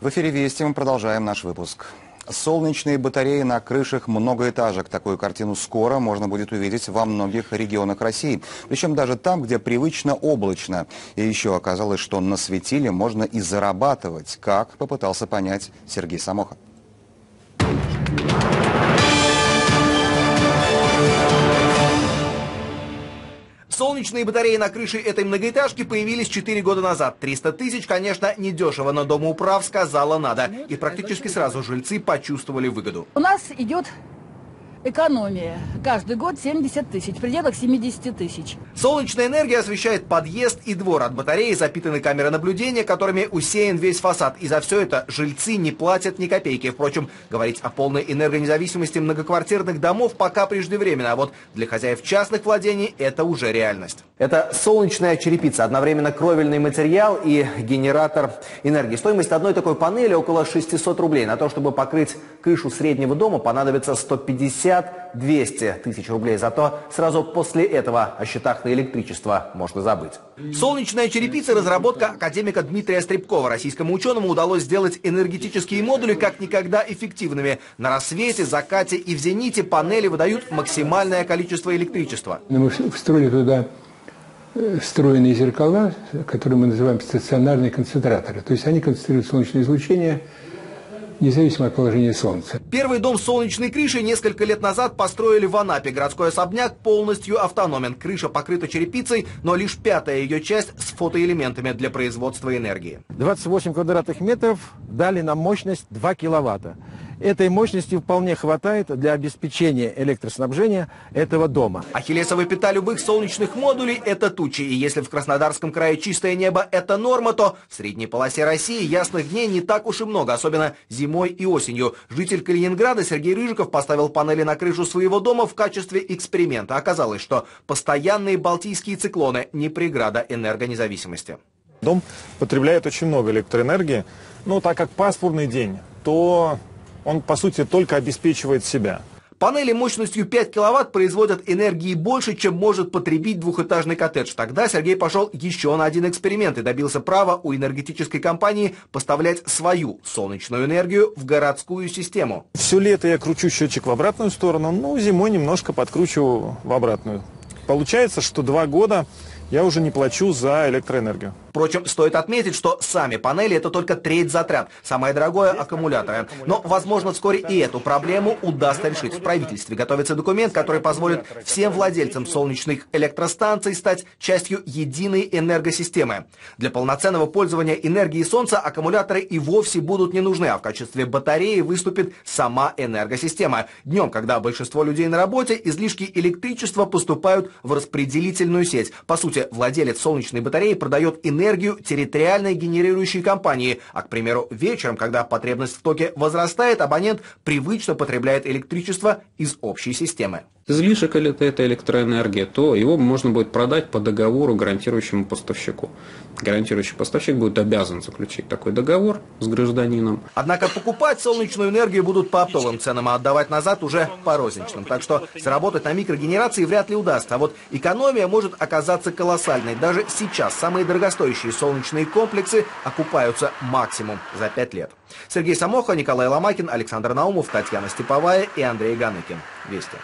В эфире «Вести» мы продолжаем наш выпуск. Солнечные батареи на крышах многоэтажек. Такую картину скоро можно будет увидеть во многих регионах России. Причем даже там, где привычно облачно. И еще оказалось, что на светиле можно и зарабатывать. Как попытался понять Сергей Самоха. Солнечные батареи на крыше этой многоэтажки появились 4 года назад. 300 тысяч, конечно, недешево, но Домоуправ сказала надо. И практически сразу жильцы почувствовали выгоду. У нас идет экономия. Каждый год 70 тысяч, в пределах 70 тысяч. Солнечная энергия освещает подъезд и двор. От батареи запитаны камеры наблюдения, которыми усеян весь фасад. И за все это жильцы не платят ни копейки. Впрочем, говорить о полной энергонезависимости многоквартирных домов пока преждевременно. А вот для хозяев частных владений это уже реальность. Это солнечная черепица, одновременно кровельный материал и генератор энергии. Стоимость одной такой панели около 600 рублей. На то, чтобы покрыть крышу среднего дома, понадобится 150-200 тысяч рублей. Зато сразу после этого о счетах на электричество можно забыть. Солнечная черепица – разработка академика Дмитрия Стребкова. Российскому ученому удалось сделать энергетические модули как никогда эффективными. На рассвете, закате и в зените панели выдают максимальное количество электричества. Мы встроили туда встроенные зеркала, которые мы называем стационарные концентраторы. То есть они концентрируют солнечное излучение независимо от положения Солнца. Первый дом с солнечной крышей несколько лет назад построили в Анапе. Городской особняк полностью автономен. Крыша покрыта черепицей, но лишь пятая ее часть с фотоэлементами для производства энергии. 28 квадратных метров дали нам мощность 2 киловатта. Этой мощности вполне хватает для обеспечения электроснабжения этого дома. Ахиллесовая пята любых солнечных модулей – это тучи. И если в Краснодарском крае чистое небо – это норма, то в средней полосе России ясных дней не так уж и много, особенно зимой и осенью. Житель Калининграда Сергей Рыжиков поставил панели на крышу своего дома в качестве эксперимента. Оказалось, что постоянные балтийские циклоны – не преграда энергонезависимости. Дом потребляет очень много электроэнергии, но так как пасмурный день, то он, по сути, только обеспечивает себя. Панели мощностью 5 киловатт производят энергии больше, чем может потребить двухэтажный коттедж. Тогда Сергей пошел еще на один эксперимент и добился права у энергетической компании поставлять свою солнечную энергию в городскую систему. Все лето я кручу счетчик в обратную сторону, ну, зимой немножко подкручу в обратную. Получается, что два года я уже не плачу за электроэнергию. Впрочем, стоит отметить, что сами панели это только треть затрат. Самое дорогое – аккумуляторы. Но, возможно, вскоре и эту проблему удастся решить. В правительстве готовится документ, который позволит всем владельцам солнечных электростанций стать частью единой энергосистемы. Для полноценного пользования энергией солнца аккумуляторы и вовсе будут не нужны, а в качестве батареи выступит сама энергосистема. Днем, когда большинство людей на работе, излишки электричества поступают в распределительную сеть. По сути, владелец солнечной батареи продает энергию энергию территориальной генерирующей компании, а, к примеру, вечером, когда потребность в токе возрастает, абонент привычно потребляет электричество из общей системы излишек или это электроэнергия, то его можно будет продать по договору гарантирующему поставщику. Гарантирующий поставщик будет обязан заключить такой договор с гражданином. Однако покупать солнечную энергию будут по оптовым ценам, а отдавать назад уже по розничным. Так что заработать на микрогенерации вряд ли удастся. А вот экономия может оказаться колоссальной. Даже сейчас самые дорогостоящие солнечные комплексы окупаются максимум за 5 лет. Сергей Самоха, Николай Ломакин, Александр Наумов, Татьяна Степовая и Андрей Ганыкин. Вести.